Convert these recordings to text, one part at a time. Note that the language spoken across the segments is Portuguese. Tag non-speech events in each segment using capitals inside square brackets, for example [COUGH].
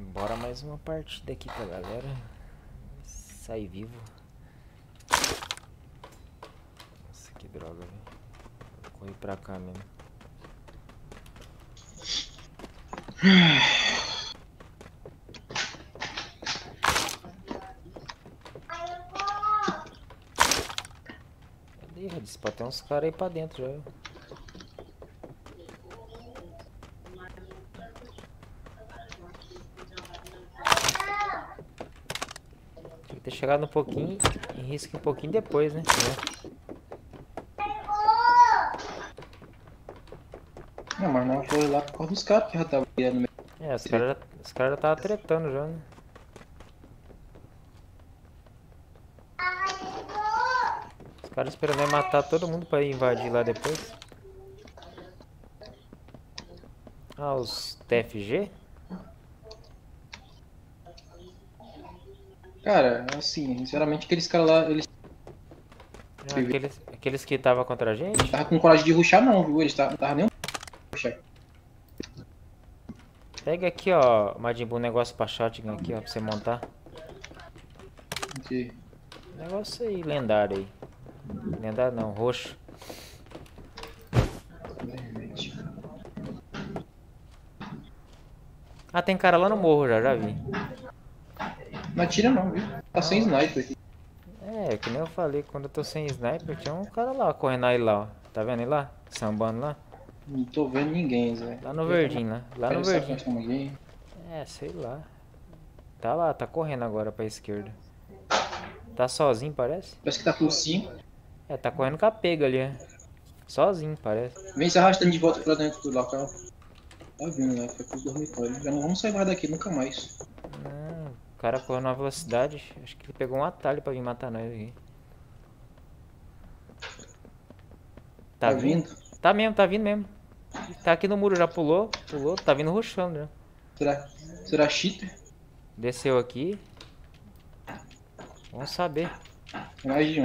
Bora mais uma partida aqui pra galera. Sair vivo. Nossa, que droga, velho. Corri pra cá mesmo. Cadê, Radis? Pode ter uns caras aí pra dentro já. Que ter chegado um pouquinho e risco um pouquinho depois, né? Não, mas não foi lá por causa dos caras que já estavam ali no meio. É, os caras já, cara já estavam tretando já, né? Os caras esperando matar todo mundo pra ir invadir lá depois. Ah, os TFG? Cara, assim, sinceramente, aqueles caras lá, eles Ah, aqueles, aqueles que estavam contra a gente? estavam com coragem de ruxar não, viu? Eles estavam tava nem um ruxar. Pega aqui, ó, Majin Buu, um negócio pra shotgun aqui, ó, pra você montar. Aqui. Negócio aí, lendário aí. Lendário não, roxo. Ah, tem cara lá no morro já, já vi. Não atira não, viu? Tá sem sniper aqui. É, que nem eu falei, quando eu tô sem sniper, tinha um cara lá correndo aí lá, ó. Tá vendo ele lá? Sambando lá? Não tô vendo ninguém, Zé. Lá no verdinho, lá. Lá no que verdinho. É, sei lá. Tá lá, tá correndo agora pra esquerda. Tá sozinho, parece? Parece que tá por 5. É, tá correndo com a pega ali, é. Sozinho, parece. Vem se arrastando de volta pra dentro do local. Tá vindo, né? Foi pro dormitório. Já não vamos sair mais daqui nunca mais. Cara correu numa velocidade. Acho que ele pegou um atalho pra vir matar nós aqui. Tá, Tá vindo? vindo? Tá mesmo, tá vindo mesmo. Tá aqui no muro, já pulou, pulou, tá vindo rushando já. Será, será cheater? Desceu aqui. Vamos saber. Mais de um.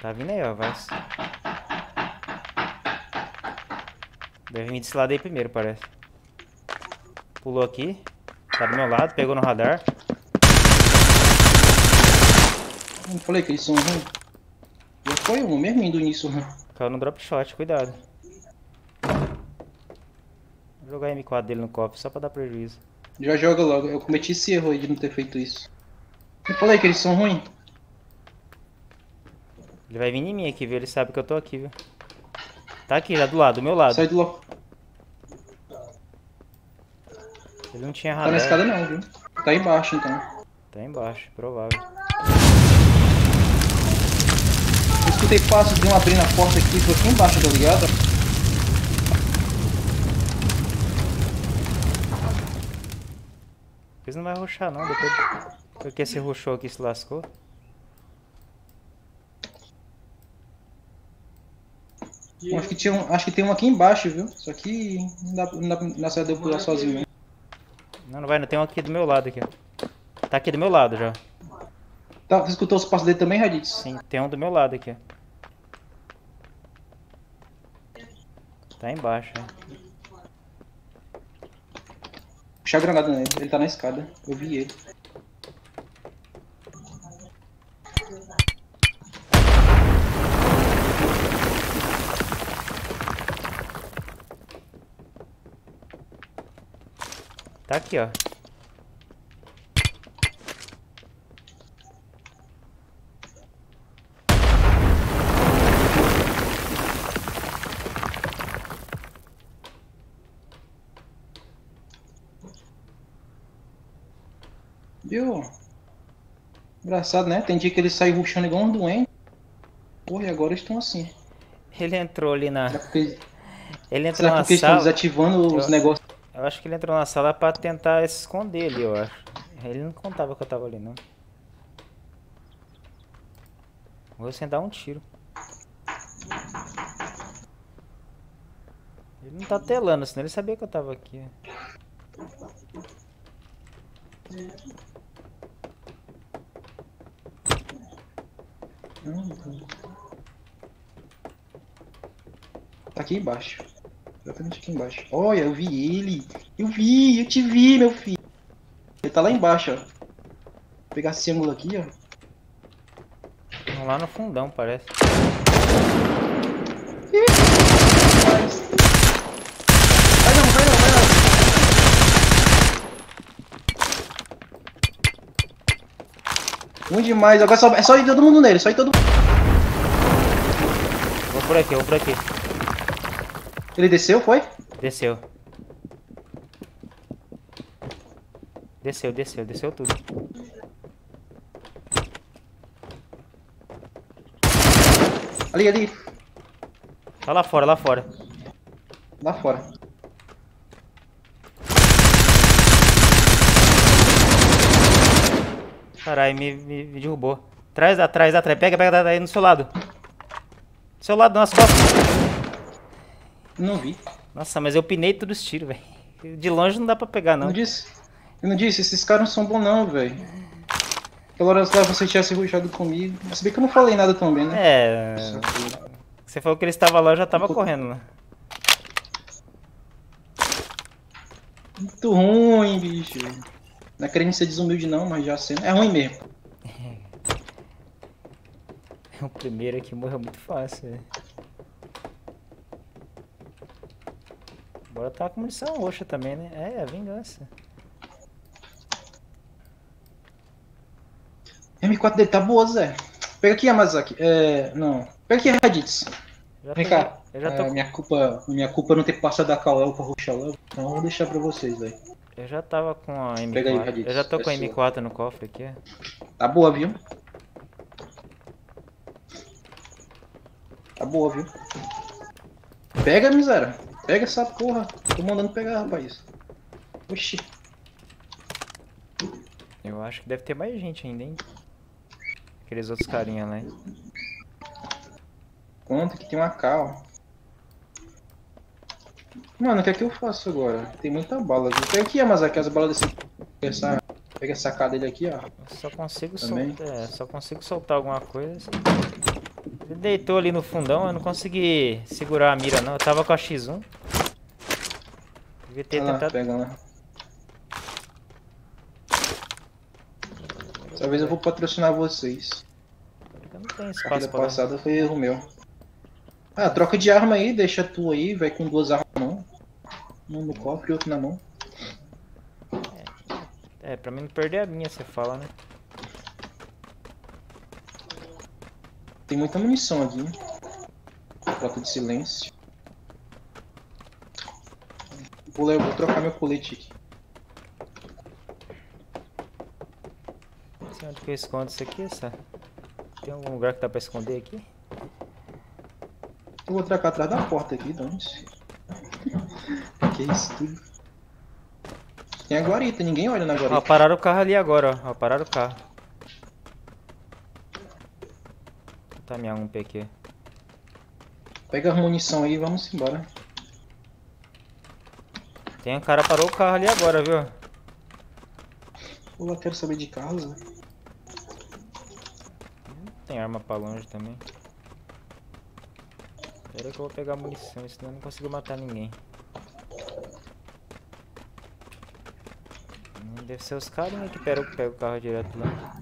Tá vindo aí, ó, vai. Deve vir desse lado aí primeiro, parece. Pulou aqui. Tá do meu lado, pegou no radar. Não falei que eles são ruins. Já foi um mesmo indo nisso, né? Caiu no drop shot, cuidado. Vou jogar a M4 dele no cofre só pra dar prejuízo. Já joga logo. Eu cometi esse erro aí de não ter feito isso. Eu falei que eles são ruins. Ele vai vir em mim aqui, viu? Ele sabe que eu tô aqui, viu? Tá aqui, já do lado, do meu lado. Sai do local. Ele não tinha Tá radar. na escada não, viu? Tá embaixo então. Tá embaixo, provável. Eu escutei passos de um abrindo a porta aqui, foi aqui embaixo, tá ligado? Eles não vai rushar não, depois. Porque esse rushou aqui se lascou. Acho que, tinha um, acho que tem um aqui embaixo, viu? Só que não dá, não dá, não dá certo de eu pular sozinho. né? Não, não vai, não tem um aqui do meu lado aqui, ó. Tá aqui do meu lado já. Tá, você escutou os passos dele também, Raditz? Sim, tem um do meu lado aqui, ó. Tá embaixo, ó. Puxa a granada nele, ele tá na escada. Eu vi ele. Tá aqui, ó. Viu? Engraçado, né? Tem dia que ele sai ruxando igual um doente. Porra, e agora estão assim. Ele entrou ali na. Será porque, Ele entrou será na porque eles estão sala. desativando os Eu- negócios? Eu acho que ele entrou na sala pra tentar se esconder ali, eu acho. Ele não contava que eu tava ali, não. Vou sem dar um tiro. Ele não tá telando, senão ele sabia que eu tava aqui. Tá aqui embaixo. Exatamente aqui embaixo. Olha, eu vi ele. Eu vi, eu te vi, meu filho. Ele tá lá embaixo, ó. Vou pegar esse ângulo aqui, ó. Vamos lá no fundão, parece. Mas... Vai não, vai não, vai não. Ruim demais. Agora só, é só ir todo mundo nele, só ir todo mundo. Vou por aqui, vou por aqui. Ele desceu, foi? Desceu. Desceu, desceu, desceu tudo. Ali, ali. Tá lá fora, lá fora. Lá fora. Caralho, me, me, me derrubou. Atrás, atrás, atrás. Pega, pega, aí no seu lado. Do seu lado, nossa costa. Não vi. Nossa, mas eu pinei todos os tiros, velho. De longe não dá pra pegar, não. Não disse. Eu não disse, esses caras não são bons não, velho. Aquela hora lá você tinha se ruxado comigo. Se bem que eu não falei nada também, né? É. Você falou que ele estava lá, eu já tava Um correndo, né? Muito ruim, bicho. Não é querendo ser desumilde não, mas já sendo. É ruim mesmo. [LAUGHS] O primeiro aqui morreu muito fácil, velho. Bora tá com munição roxa também, né? É, a vingança. M4 dele tá boa, Zé. Pega aqui, Yamazaki. É. Não. Pega aqui, Raditz. Vem tô- cá. Eu já tô, É, minha culpa. Minha culpa não ter passado a Cauel pra ruxar logo. Então eu vou deixar pra vocês, velho. eu já tava com a M4. Pega aí, Raditz, eu já tô com a é sua. M4 no cofre aqui. Tá boa, viu? Tá boa, viu? Pega, miséria. Pega essa porra. Tô mandando pegar, rapaz. Oxi. Eu acho que deve ter mais gente ainda, hein? Aqueles outros carinha lá, hein? Conta que tem uma K, ó. Mano, o que é que eu faço agora? Tem muita bala. Pega aqui, Yamazaki, as balas desse. Essa... Pega essa K dele aqui, ó. Eu só consigo Também? soltar. É, só consigo soltar alguma coisa. Ele deitou ali no fundão, eu não consegui segurar a mira não. Eu tava com a X1. Devia ter lá, tentado. pega lá. Dessa vez eu vou patrocinar vocês. Eu não tenho A espaço vida pra passada foi erro meu. Ah, troca de arma aí, deixa tu aí, vai com duas armas na mão. Um no cofre e outro na mão. É, pra mim não perder a minha, você fala, né? Tem muita munição aqui. né? Troca de silêncio. Vou, le- vou trocar meu colete aqui. Não sei onde que eu escondo isso aqui, essa. Tem algum lugar que dá pra esconder aqui? Eu vou trocar atrás da porta aqui, dane-se. [LAUGHS] que isso tudo. Tem a guarita, ninguém olha na Ó, guarita. pararam o carro ali agora, ó. ó pararam o carro. Minha 1 PQ. Pega a munição aí e vamos embora. Tem um cara parou o carro ali agora, viu? Eu quero saber de carros. né? Tem arma pra longe também. Espera que eu vou pegar munição, senão eu não consigo matar ninguém. Hum, Deve ser os carinha que pegam pega o carro direto lá.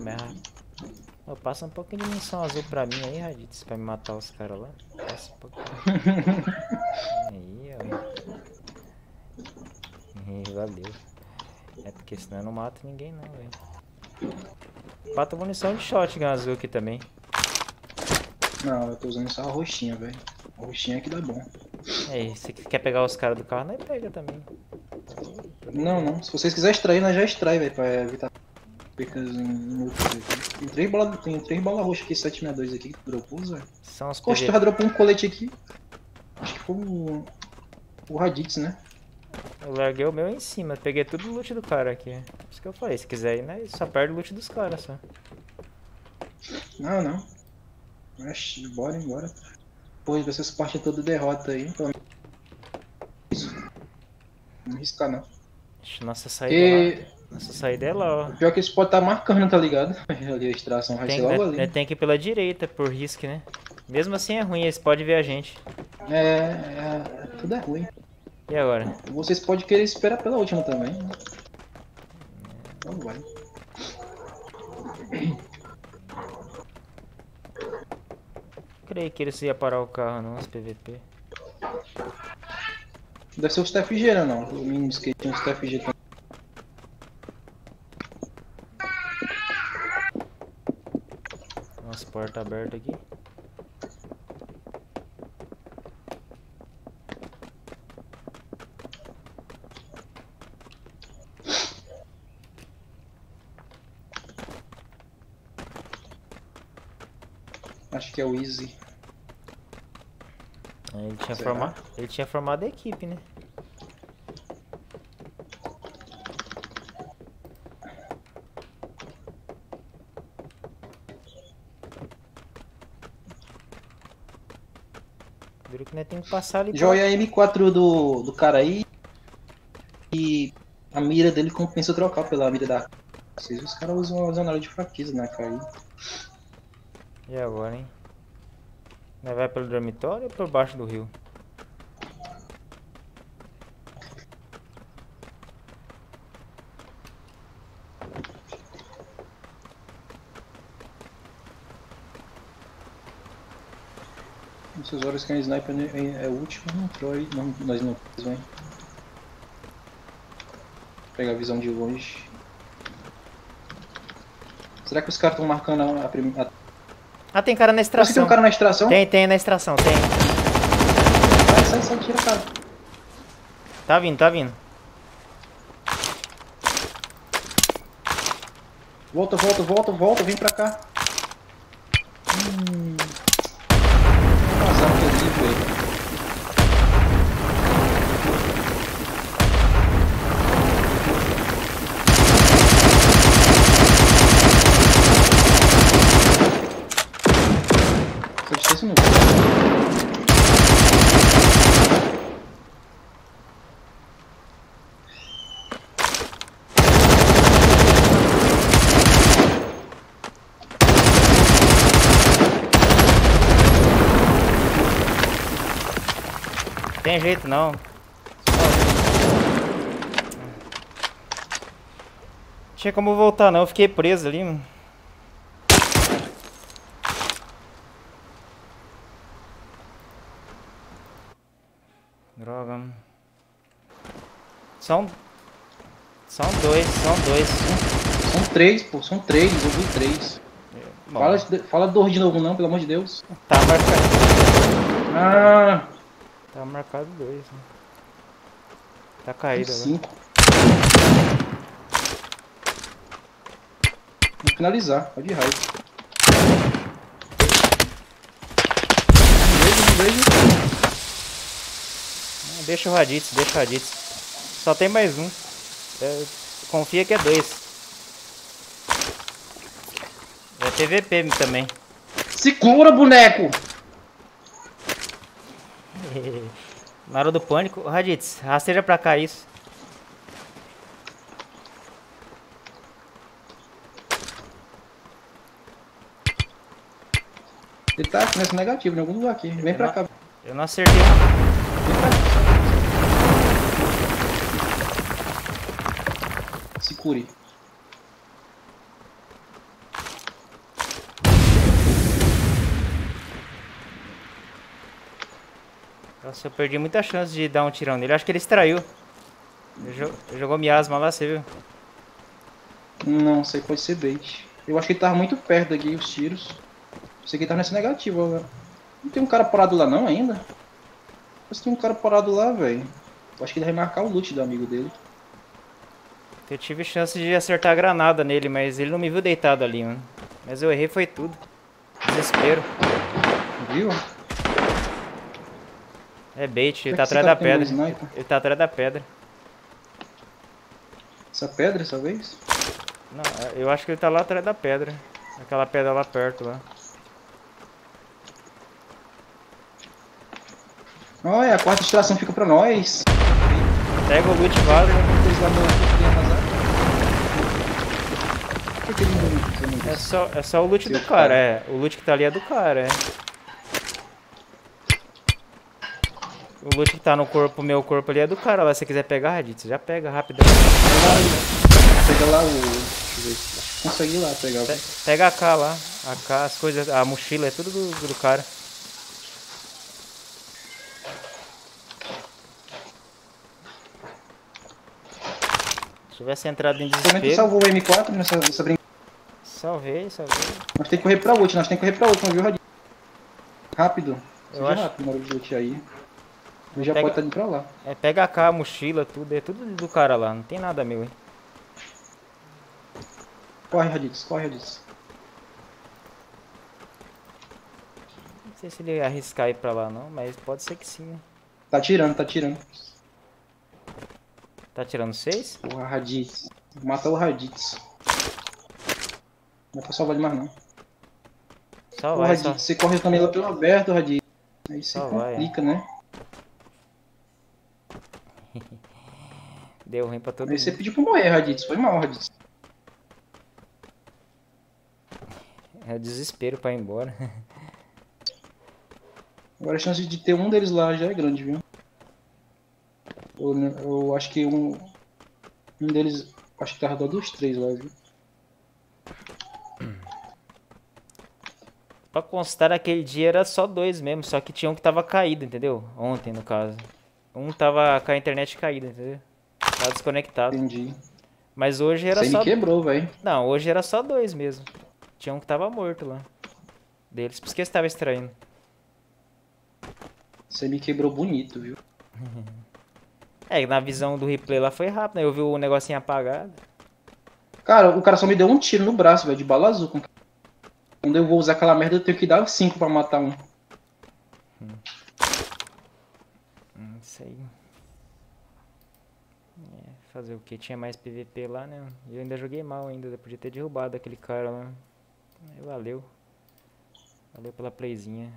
Merda. Ô, Passa um pouquinho de munição azul pra mim aí, Raditz, pra me matar os caras lá. Passa um pouquinho. [LAUGHS] Aí, ó. Valeu. É porque senão eu não mato ninguém não, velho. Bata munição de shotgun azul aqui também. Não, eu tô usando só a roxinha, velho. A roxinha é que dá bom. Aí, se quer pegar os caras do carro, nós pega também. Não, não. Se vocês quiserem extrair, nós já extrai, velho, pra evitar percas inúteis aqui. Tem três balas tem três bala roxas aqui, 762 aqui que tu dropou, Zé. São os Poxa, PV. tava dropando um colete aqui. Acho que foi o. O Raditz, né? Eu larguei o meu em cima, peguei tudo o loot do cara aqui. Por isso que eu falei, se quiser ir, né? Só perde o loot dos caras só. Não, não. Oxi, bora embora. Pô, vai ser essa parte toda derrota aí. Então... Isso. Não arriscar não. Nossa saída lá. Essa saída é lá, ó. Pior que eles podem estar marcando, tá ligado? [LAUGHS] Ali a extração vai Tem, ser logo ali. né, tem que ir pela direita, por risco, né? Mesmo assim é ruim, eles podem ver a gente. É, é, tudo é ruim. E agora? Vocês podem querer esperar pela última também. Não vai. [COUGHS] Creio que eles iam parar o carro não, os PVP. Deve ser os TFG, não? O mini skate tem uns TFG também. Nossa, porta aberta aqui. Acho que é o Easy. Ele tinha, Será? formado, ele tinha formado a equipe, né? Nós temos que passar ali. Joia M4 do, do cara aí. E a mira dele compensa trocar pela mira da. Vocês, os caras usam uma janela de fraqueza na cara. E agora, hein? Vai pelo dormitório ou por baixo do rio? Essas horas que a sniper é, é útil, não entrou aí. Não, nós não vai. Pegar a visão de longe. Será que os caras estão marcando a, primeira. Ah, tem cara na Parece que tem extração. um cara na extração? Tem, tem na extração, tem. Sai, sai, sai, tira, cara. Tá vindo, tá vindo. Volta, volta, volta, volta, vem pra cá. Hum. Thank you. Tem jeito não. Tinha como voltar não, eu fiquei preso ali, mano. Droga. mano. São. São dois, são dois. São três, pô, são três, eu vi três. Bom, Fala, fala dor de novo não, pelo amor de Deus. tá marcado. Ah, Tá marcado dois. Né? Tá caído agora. cinco. Vamos finalizar, pode ir. Vejo, vejo. Ah, Deixa o Raditz, deixa o Raditz. Só tem mais um. É, confia que é dois. É PVP também. Segura, boneco! Na hora do pânico. Raditz, rasteja pra cá isso. Ele tá nesse negativo, em algum lugar aqui. Vem pra cá. Eu não acertei. Vem pra cá. Se cure. Nossa, eu perdi muita chance de dar um tirão nele. Acho que ele extraiu. Ele jo- ele jogou miasma lá, você viu? Não, pode ser bait. Eu acho que ele tava muito perto daqui, os tiros. Isso aqui tá nesse negativo agora. Não tem um cara parado lá não ainda? Mas tem um cara parado lá, velho. Eu acho que ele vai marcar o loot do amigo dele. Eu tive chance de acertar a granada nele, mas ele não me viu deitado ali, mano. Mas eu errei foi tudo. Desespero. Viu? É bait, ele Será tá atrás cara da um pedra. Ele tá atrás da pedra. Essa pedra, essa vez? Não, eu acho que ele tá lá atrás da pedra. Aquela pedra lá perto lá. Olha, a quarta extração fica pra nós. Pega o loot, arrasar. É só, é só o loot do cara, é. O loot que tá ali é do cara, é. O loot que tá no corpo, meu corpo ali é do cara lá. Se você quiser pegar, Raditz, já pega rapidão. Pega lá o. Deixa eu ver. se Consegue ir lá pegar. Pe- Pega a K lá. A K, as coisas, a mochila, é tudo do, do cara. Se tivesse entrado em Também tu desespero. salvou o M4 nessa, nessa brincadeira. Salvei, salvei. Nós tem que correr pra última, nós tem que correr pra última, viu, Radinho? Rápido. Eu acho- rápido na hora de aí. Eu já Pega- pode estar indo pra lá. É, pega a K, a mochila, tudo, é tudo do cara lá. Não tem nada meu, hein. Corre, Raditz, corre, Raditz. Não sei se ele ia arriscar ir pra lá não, mas pode ser que sim, né? Tá tirando, tá tirando. Tá tirando seis? Porra, Raditz. Mata o Raditz. Não é pra salvar ele mais não. Só vai, Raditz, só. você corre também lá pelo aberto, Raditz. Aí você Só vai, é. complica, né? Deu ruim pra todo Aí você mundo. pediu pra morrer, Raditz. Foi mal, Raditz. É desespero pra ir embora. [LAUGHS] Agora a chance de ter um deles lá já é grande, viu? Eu, eu acho que um. Um deles. Acho que tava dando os três lá, viu? Pra constar, aquele dia era só dois mesmo, só que tinha um que tava caído, entendeu? Ontem, no caso. Um tava com a internet caída, entendeu? Tava desconectado. Entendi. Mas hoje era Você só... me quebrou, velho. Não, hoje era só dois mesmo. Tinha um que tava morto lá. Deles, por isso que eles estavam extraindo. Você me quebrou bonito, viu? [LAUGHS] É, na visão do replay lá foi rápido, né? Eu vi o negocinho apagado. Cara, o cara só me deu um tiro no braço, velho, de bala azul. Quando eu vou usar aquela merda, eu tenho que dar cinco pra matar um. Hum, isso aí. Fazer o que? Tinha mais PVP lá, né? E eu ainda joguei mal ainda, eu podia ter derrubado aquele cara lá. Valeu. Valeu pela playzinha.